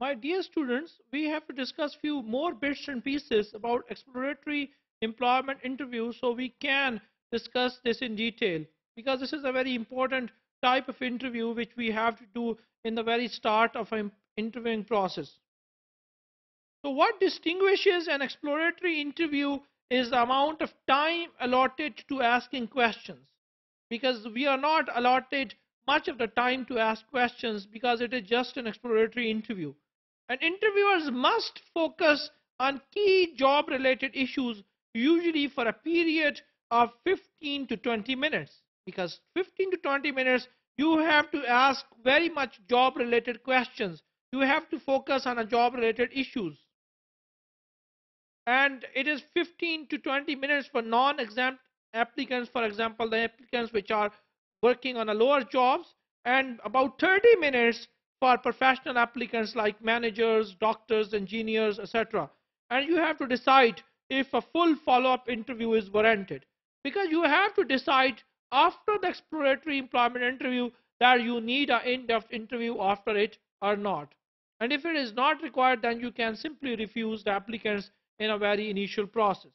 my dear students, we have to discuss few more bits and pieces about exploratory employment interview so we can discuss this in detail because this is a very important type of interview which we have to do in the very start of an interviewing process. So what distinguishes an exploratory interview is the amount of time allotted to asking questions because we are not allotted much of the time to ask questions because it is just an exploratory interview. And interviewers must focus on key job related issues usually for a period of 15 to 20 minutes. Because 15 to 20 minutes you have to ask very much job related questions. You have to focus on a job related issues. And it is 15 to 20 minutes for non-exempt applicants for example the applicants which are working on a lower jobs and about 30 minutes for professional applicants like managers doctors engineers etc and you have to decide if a full follow-up interview is warranted. Because you have to decide after the exploratory employment interview that you need an in-depth interview after it or not. And if it is not required then you can simply refuse the applicants in a very initial process.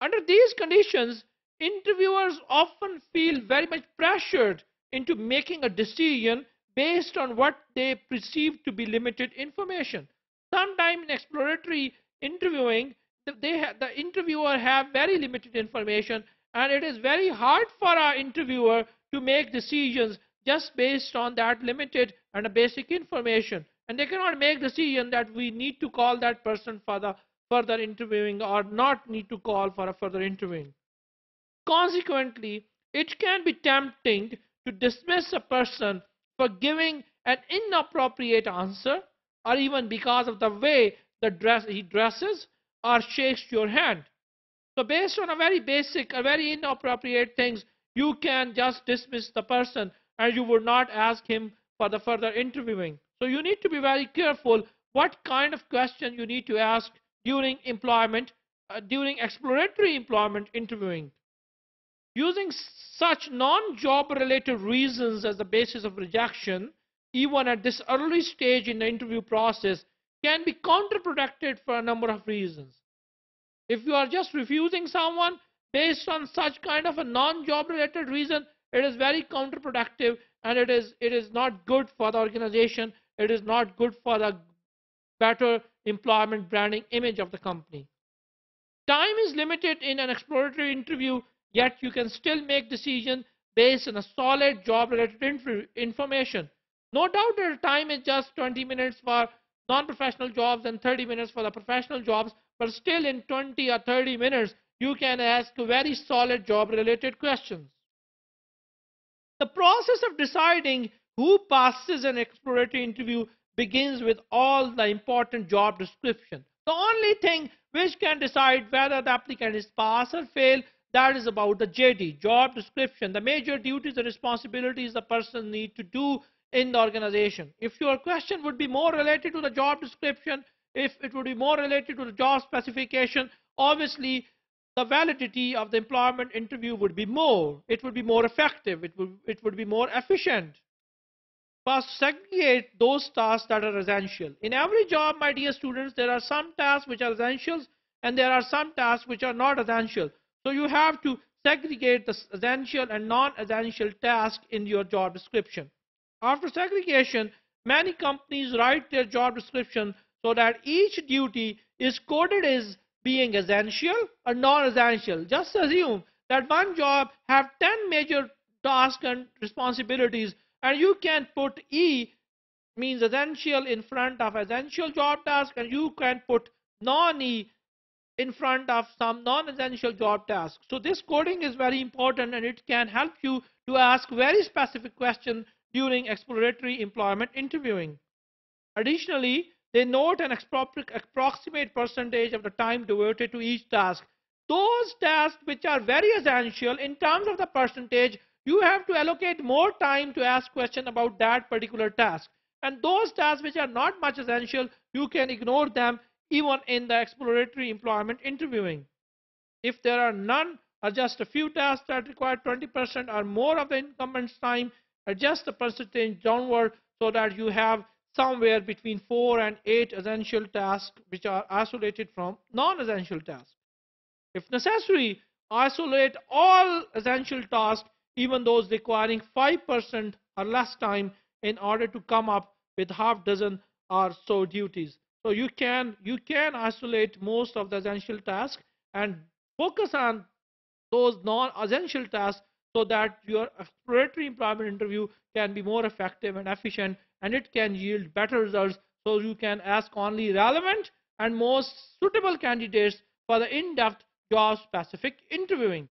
Under these conditions, interviewers often feel very much pressured into making a decision based on what they perceive to be limited information. Sometimes in exploratory interviewing, they the interviewer have very limited information and it is very hard for our interviewer to make decisions just based on that limited and basic information and they cannot make decision that we need to call that person for the further interviewing or not need to call for a further interviewing. Consequently, it can be tempting to dismiss a person for giving an inappropriate answer or even because of the way the dress he dresses or shakes your hand. So based on a very basic, a very inappropriate things, you can just dismiss the person and you would not ask him for the further interviewing. So you need to be very careful what kind of question you need to ask during employment, uh, during exploratory employment interviewing. Using such non-job related reasons as the basis of rejection, even at this early stage in the interview process, can be counterproductive for a number of reasons. If you are just refusing someone based on such kind of a non-job related reason, it is very counterproductive and it is it is not good for the organization it is not good for the better employment branding image of the company. Time is limited in an exploratory interview, yet you can still make decisions based on a solid job related information. No doubt that time is just 20 minutes for non-professional jobs and 30 minutes for the professional jobs, but still in 20 or 30 minutes, you can ask very solid job related questions. The process of deciding who passes an exploratory interview begins with all the important job description. The only thing which can decide whether the applicant is pass or fail that is about the JD, job description, the major duties and responsibilities the person need to do in the organization. If your question would be more related to the job description, if it would be more related to the job specification, obviously the validity of the employment interview would be more. It would be more effective. It would, it would be more efficient. First, segregate those tasks that are essential. In every job, my dear students, there are some tasks which are essentials and there are some tasks which are not essential. So you have to segregate the essential and non-essential tasks in your job description. After segregation, many companies write their job description so that each duty is coded as being essential or non-essential. Just assume that one job have 10 major tasks and responsibilities and you can put E means essential in front of essential job task and you can put non-E in front of some non-essential job task. So this coding is very important and it can help you to ask very specific questions during exploratory employment interviewing. Additionally, they note an approximate percentage of the time devoted to each task. Those tasks which are very essential in terms of the percentage you have to allocate more time to ask questions about that particular task. And those tasks which are not much essential, you can ignore them even in the exploratory employment interviewing. If there are none or just a few tasks that require 20% or more of the incumbent's time, adjust the percentage downward so that you have somewhere between four and eight essential tasks which are isolated from non-essential tasks. If necessary, isolate all essential tasks, even those requiring 5% or less time in order to come up with half dozen or so duties. So you can you can isolate most of the essential tasks and focus on those non-essential tasks so that your exploratory employment interview can be more effective and efficient and it can yield better results so you can ask only relevant and most suitable candidates for the in-depth job specific interviewing.